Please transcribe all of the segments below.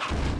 you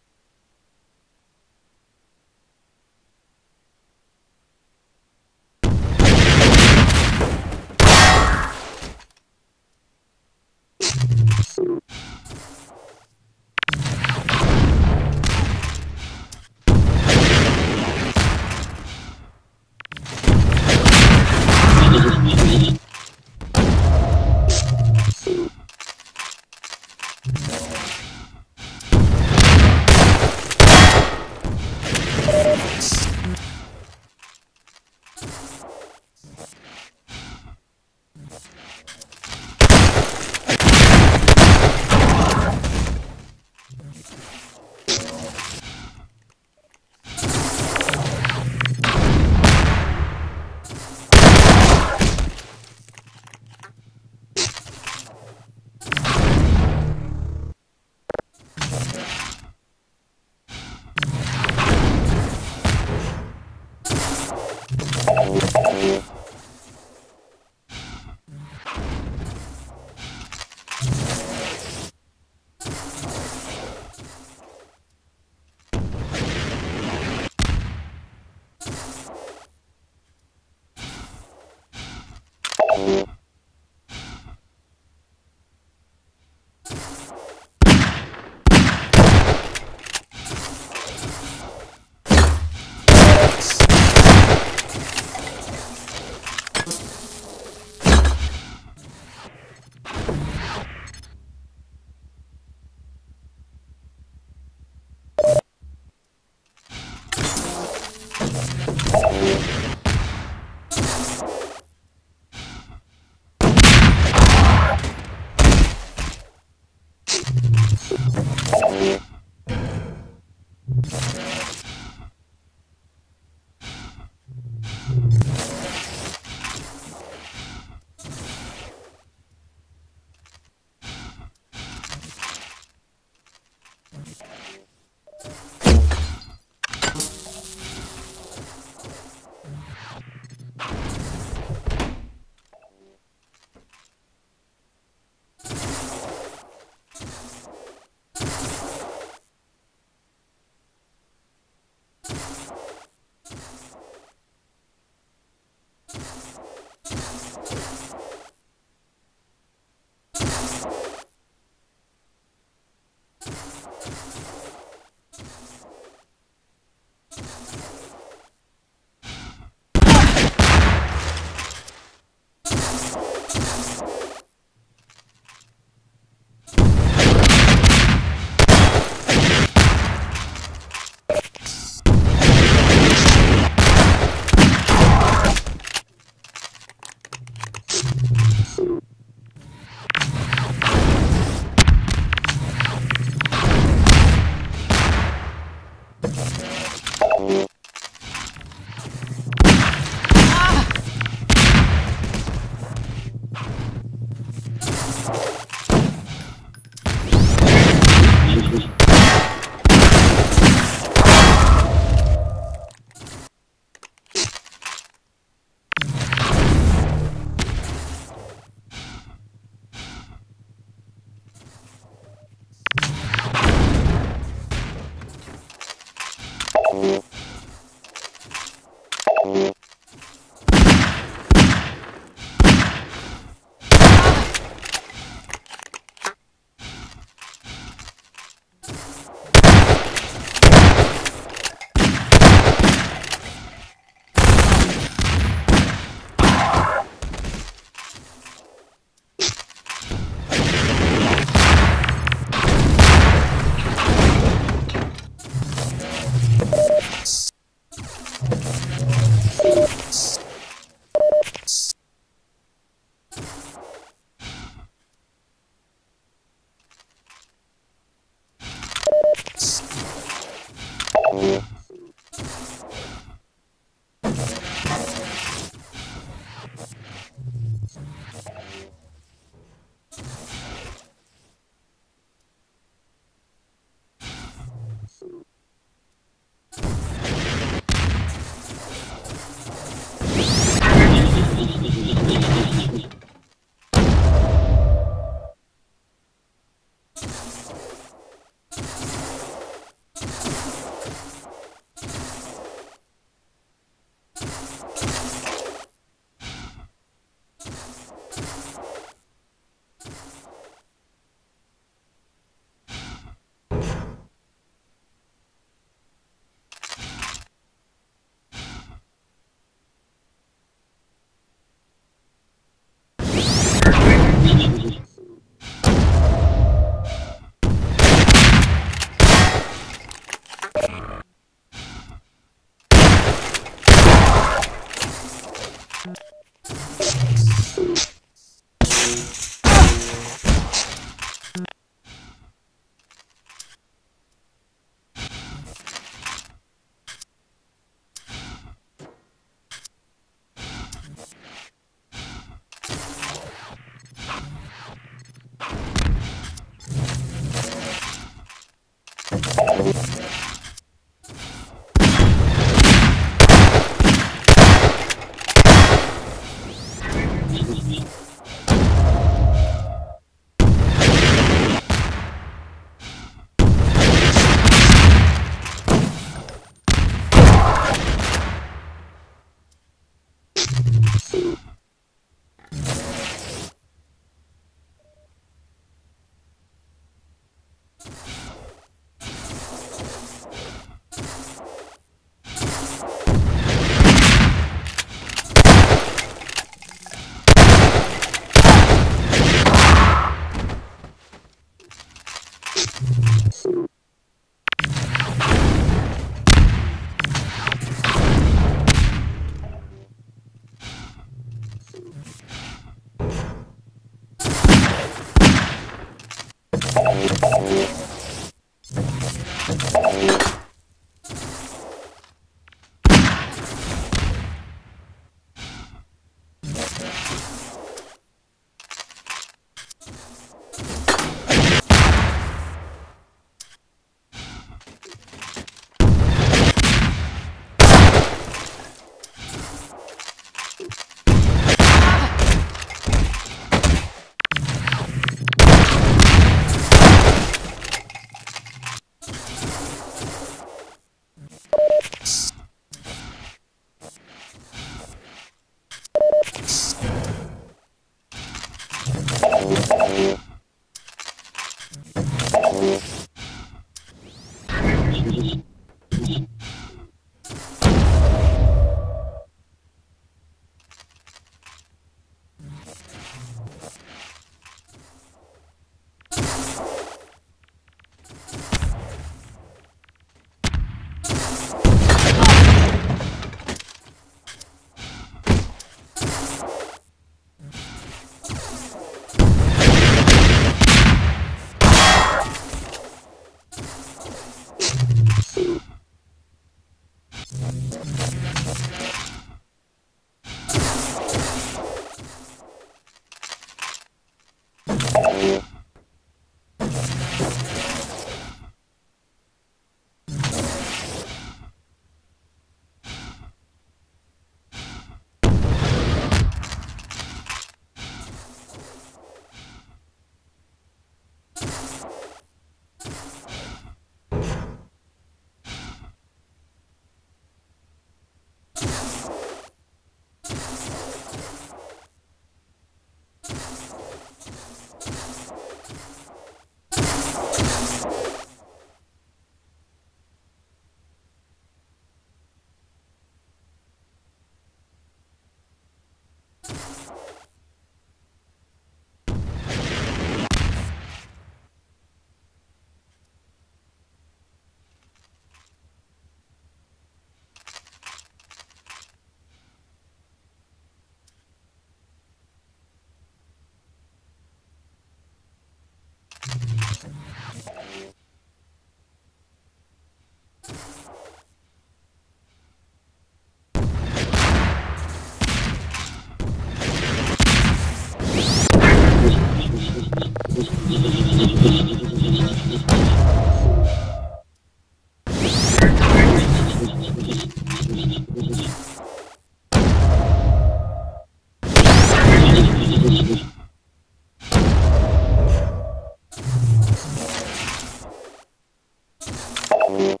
Cool.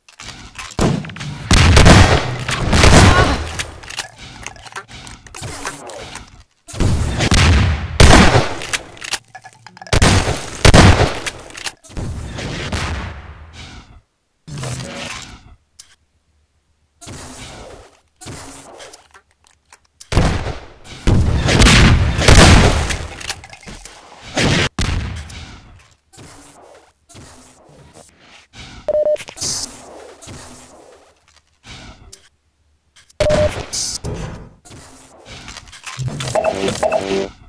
Thank you.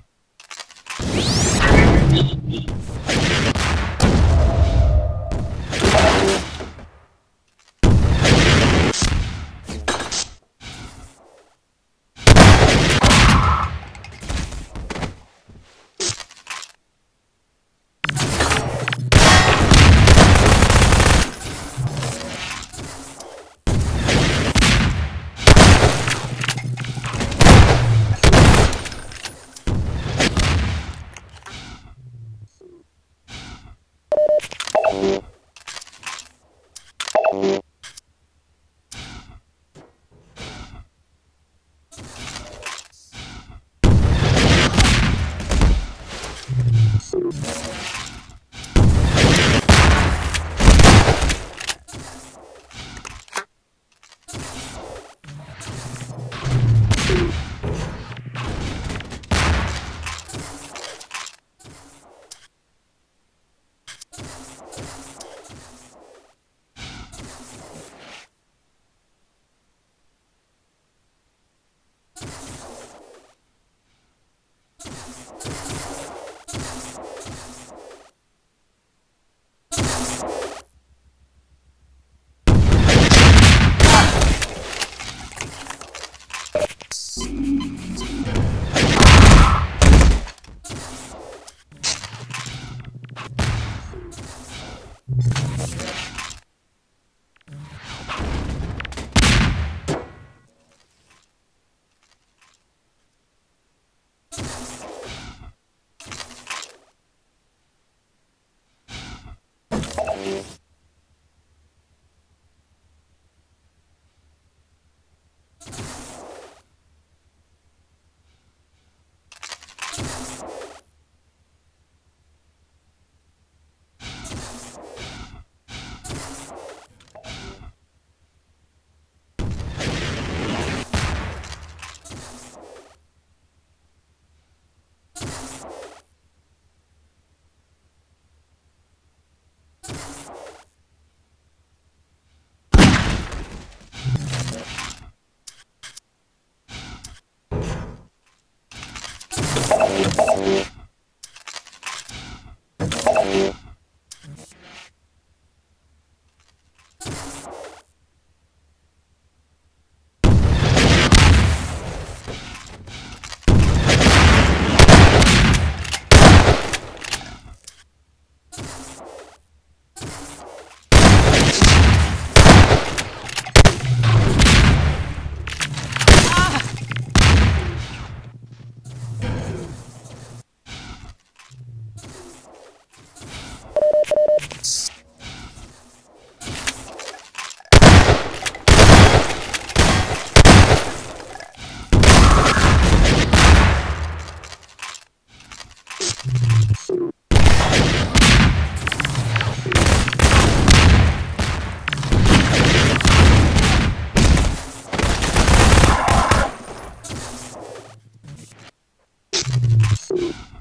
food.